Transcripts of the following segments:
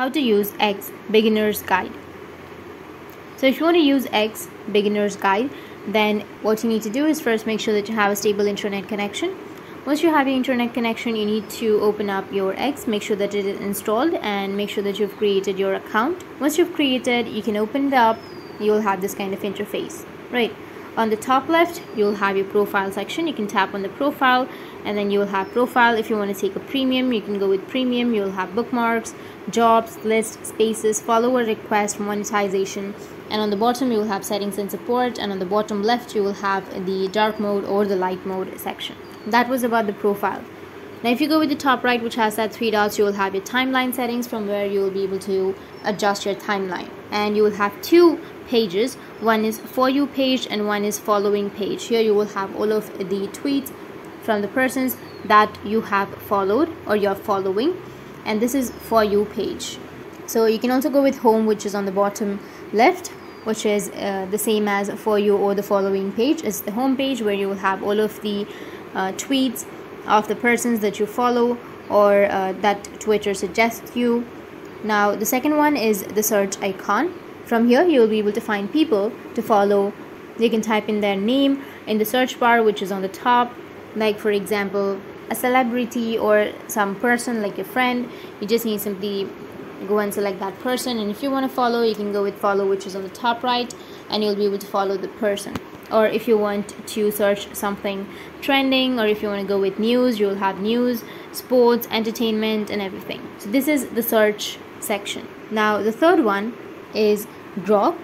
how to use X beginner's guide. So if you want to use X beginner's guide, then what you need to do is first make sure that you have a stable internet connection. Once you have your internet connection, you need to open up your X, make sure that it is installed and make sure that you've created your account. Once you've created, you can open it up, you'll have this kind of interface, right? On the top left you'll have your profile section. You can tap on the profile and then you'll have profile. If you want to take a premium you can go with premium. You'll have bookmarks jobs list spaces follower request monetization. And on the bottom you will have settings and support and on the bottom left you will have the dark mode or the light mode section. That was about the profile. Now if you go with the top right which has that three dots you will have your timeline settings from where you will be able to adjust your timeline. And you will have two pages. One is for you page and one is following page. Here you will have all of the tweets from the persons that you have followed or you're following. And this is for you page. So you can also go with home which is on the bottom left which is uh, the same as for you or the following page. Is the home page where you will have all of the uh, tweets of the persons that you follow or uh, that twitter suggests you. Now the second one is the search icon from here you will be able to find people to follow. You can type in their name in the search bar which is on the top. Like for example a celebrity or some person like your friend. You just need simply go and select that person. And if you want to follow you can go with follow which is on the top right and you'll be able to follow the person. Or if you want to search something trending or if you want to go with news you'll have news sports entertainment and everything. So this is the search section. Now the third one is Grok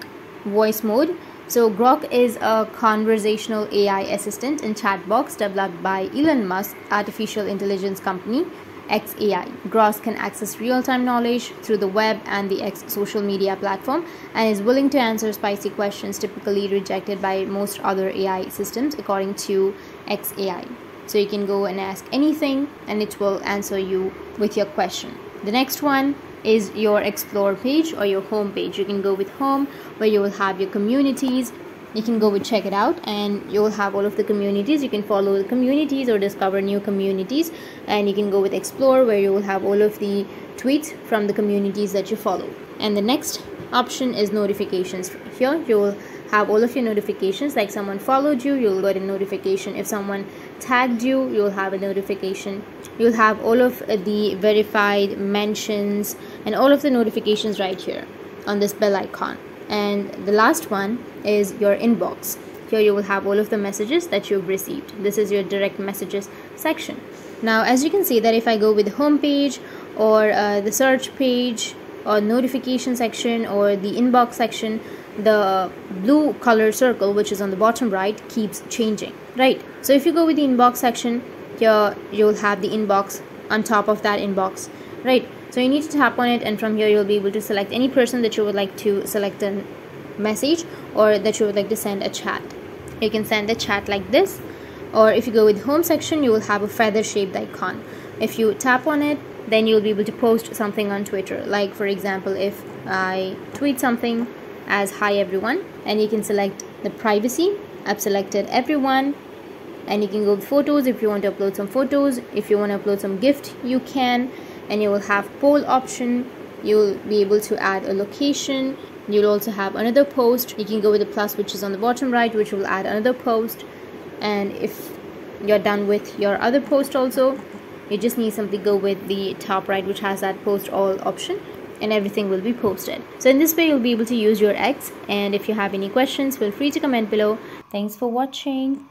voice mode. So Grok is a conversational AI assistant and chat box developed by Elon Musk artificial intelligence company XAI. Grok can access real-time knowledge through the web and the X social media platform and is willing to answer spicy questions typically rejected by most other AI systems according to XAI. So you can go and ask anything and it will answer you with your question. The next one is your explore page or your home page. You can go with home where you will have your communities. You can go with check it out and you will have all of the communities. You can follow the communities or discover new communities. And you can go with explore where you will have all of the tweets from the communities that you follow. And the next option is notifications. Here you will have all of your notifications. Like someone followed you you'll get a notification. If someone tagged you you'll have a notification. You'll have all of the verified mentions and all of the notifications right here on this bell icon. And the last one is your inbox. Here you will have all of the messages that you've received. This is your direct messages section. Now as you can see that if i go with the home page or uh, the search page or notification section or the inbox section the blue color circle which is on the bottom right keeps changing right? So if you go with the inbox section here you'll have the inbox on top of that inbox right? So you need to tap on it and from here you'll be able to select any person that you would like to select a message or that you would like to send a chat. You can send a chat like this or if you go with home section you will have a feather shaped icon. If you tap on it then you'll be able to post something on twitter. Like for example if i tweet something as hi everyone and you can select the privacy. I've selected everyone and you can go with photos. If you want to upload some photos if you want to upload some gift you can and you will have poll option. You'll be able to add a location. You'll also have another post. You can go with the plus which is on the bottom right which will add another post. And if you're done with your other post also you just need simply go with the top right which has that post all option and everything will be posted. So in this way you'll be able to use your X and if you have any questions feel free to comment below. Thanks for watching.